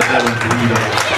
abrazo.